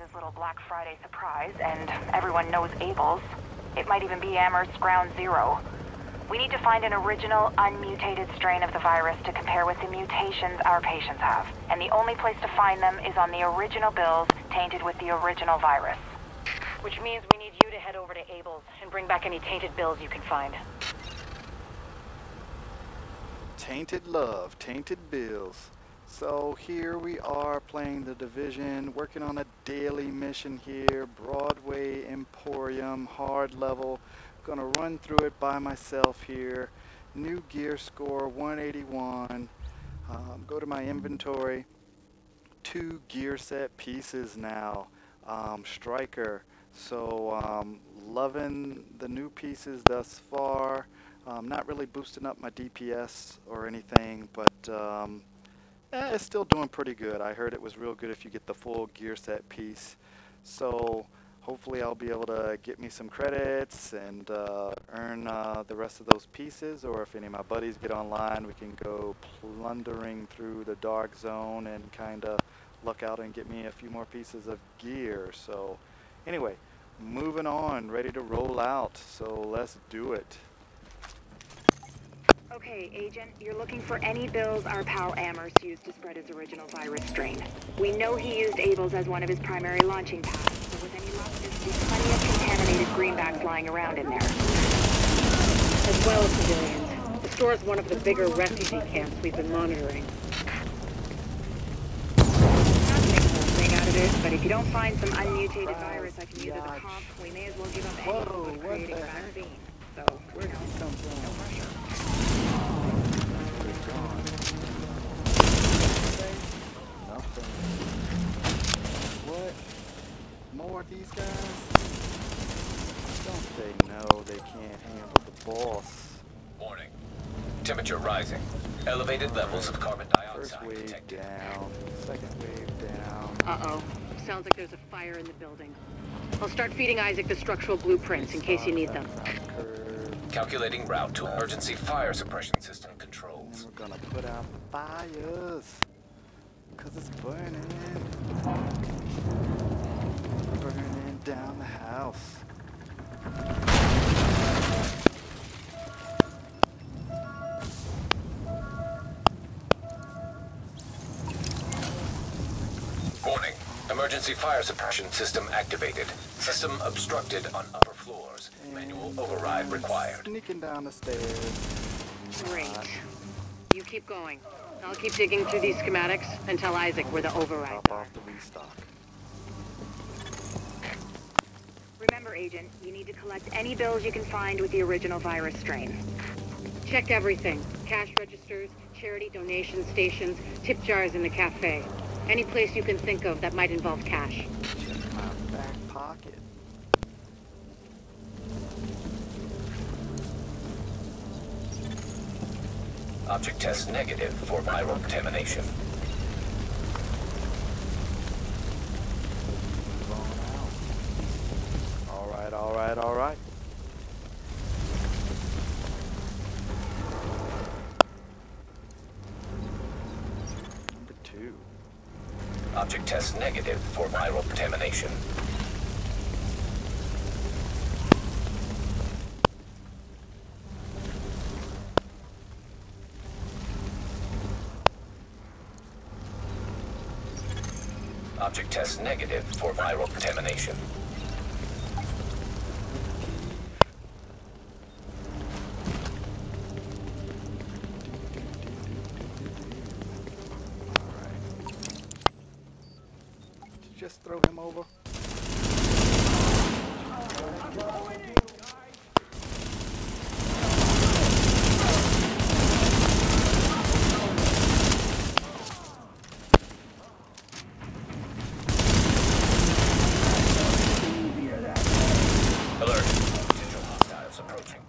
his little Black Friday surprise, and everyone knows Abel's. It might even be Amherst Ground Zero. We need to find an original, unmutated strain of the virus to compare with the mutations our patients have. And the only place to find them is on the original bills tainted with the original virus. Which means we need you to head over to Abel's and bring back any tainted bills you can find. Tainted love, tainted bills. So here we are playing the Division, working on a daily mission here, Broadway Emporium, hard level. Gonna run through it by myself here. New gear score 181. Um, go to my inventory. Two gear set pieces now. Um, striker. So um, loving the new pieces thus far. Um, not really boosting up my DPS or anything, but um, eh, it's still doing pretty good. I heard it was real good if you get the full gear set piece. So hopefully I'll be able to get me some credits and uh, earn uh, the rest of those pieces or if any of my buddies get online we can go plundering through the dark zone and kind of luck out and get me a few more pieces of gear so anyway moving on ready to roll out so let's do it Okay, Agent, you're looking for any bills our pal Amherst used to spread his original virus strain. We know he used Abel's as one of his primary launching pads, so with any luck, there's plenty of contaminated greenbacks lying around in there. As well as civilians. The store is one of the bigger refugee camps we've been monitoring. Not a whole thing out of it, but if you don't find some unmutated virus I can use as a comp, we may as well give up any hope of creating a vaccine. So, where did he come from no pressure. More of these guys? Don't they know they can't handle the boss? Warning. Temperature rising. Elevated levels of carbon dioxide First dioxide wave detected. down, second wave down. Uh-oh. Sounds like there's a fire in the building. I'll start feeding ISAC the structural blueprints in case you need them. Calculating route to emergency fire suppression system And controls. we're gonna put out the fires. Cause it's burning. Burning down the house. Warning. Emergency fire suppression system activated. System obstructed on upper floors. Manual override required. Sneaking down the stairs. Great. You keep going. I'll keep digging through these schematics and tell ISAC where the overrides Drop are. off the restock. Remember, Agent, you need to collect any bills you can find with the original virus strain. Check everything. Cash registers, charity donation stations, tip jars in the cafe. Any place you can think of that might involve cash. Back pocket. Object test negative for viral contamination. Move on out. Alright, alright, alright. Number two. Object test negative for viral contamination. Object test negative for viral contamination. Just throw him over? Alert. Potential hostiles approaching.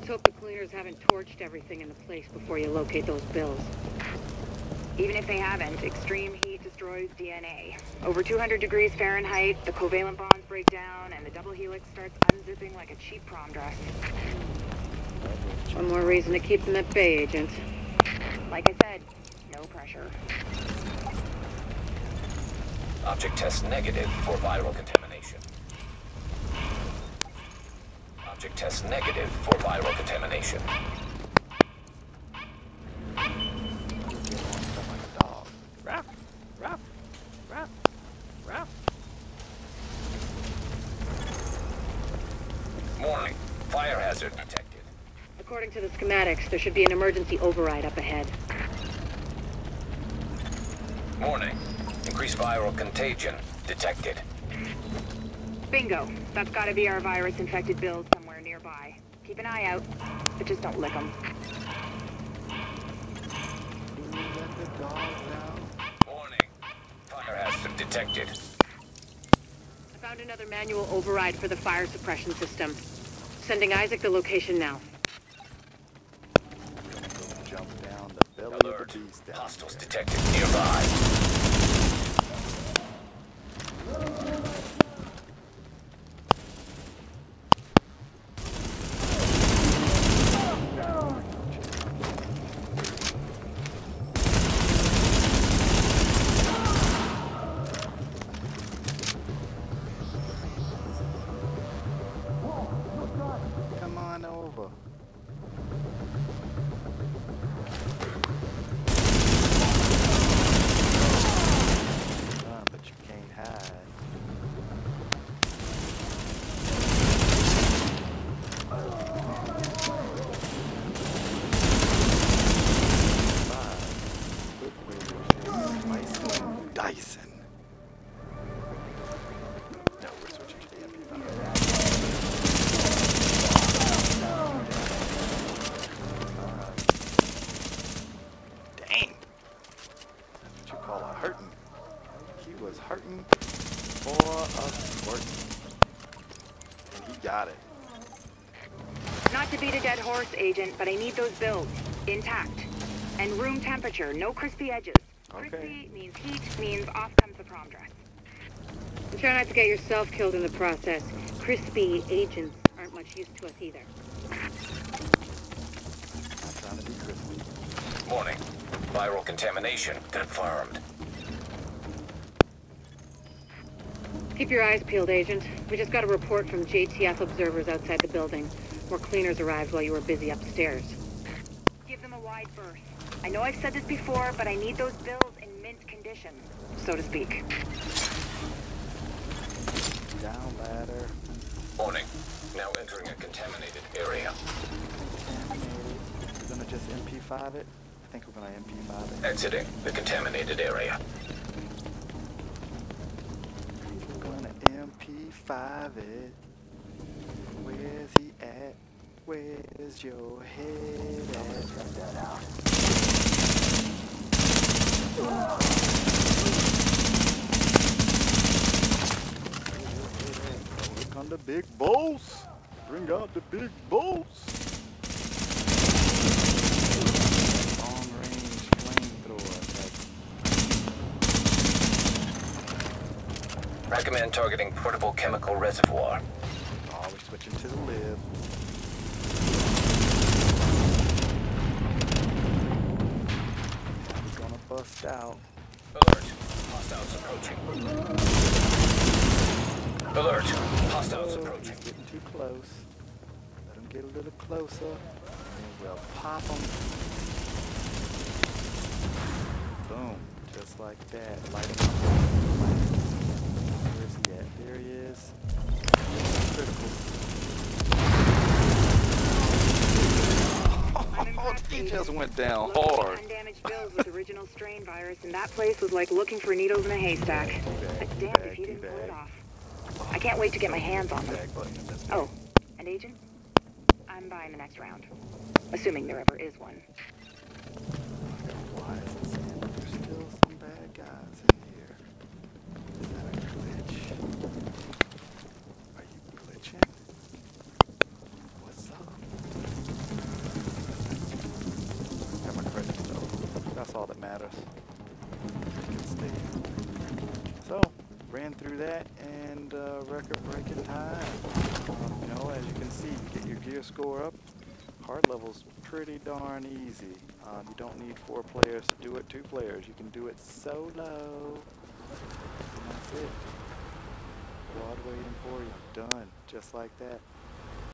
Let's hope the cleaners haven't torched everything in the place before you locate those bills. Even if they haven't, extreme heat destroys DNA. Over 200 degrees Fahrenheit, the covalent bonds break down, and the double helix starts unzipping like a cheap prom dress. One more reason to keep them at bay, Agent. Like I said, no pressure. Object test negative for viral contamination. Object test negative for viral contamination. Warning. Fire hazard detected. According to the schematics, there should be an emergency override up ahead. Warning. Increased viral contagion detected. Bingo. That's gotta be our virus-infected bills somewhere nearby. Keep an eye out, but just don't lick them. Who let the dogs? Warning. Fire hazard detected. I found another manual override for the fire suppression system. Sending ISAC the location now. Jump down the belly Alert. of the beast Hostiles detected nearby. But I need those bills. Intact. And room temperature, no crispy edges. Okay. Crispy means heat, means off comes the prom dress. And try not to get yourself killed in the process. Crispy agents aren't much use to us either. Not trying to be crispy. Warning. Viral contamination confirmed. Keep your eyes peeled, Agent. We just got a report from JTF observers outside the building. More cleaners arrived while you were busy upstairs. Give them a wide berth. I know I've said this before, but I need those bills in mint condition, so to speak. Down ladder. Warning. Now entering a contaminated area. Contaminated. We're gonna just MP5 it. I think we're gonna MP5 it. Exiting the contaminated area. We're gonna MP5 it. Where's he at? Where's your head at? Look on the big boss. Bring out the big boss. Long range flamethrower. That's Recommend targeting portable chemical reservoir. Oh, we're switching to the lib. Out. Alert. Hostiles approaching. Alert. Hostiles Oh, approaching. getting too close. Let him get a little closer. And we'll pop him. Boom. Just like that. Light him up. Where's he at? There he is. Critical. I'm Oh, impressed, just went down Locating hard. Undamaged bills with original strain virus, and that place was like looking for needles in a haystack. Teabag, But damned if he didn't pull it off. I can't wait to get my hands on them. Tag button in this Oh, and Agent? I'm buying the next round. Assuming there ever is one. Uh, record-breaking time. Um, you know, as you can see, you get your gear score up. Hard level's pretty darn easy. Um, you don't need four players to do it. Two players, you can do it solo. And that's it. Broadway Emporium, done, just like that.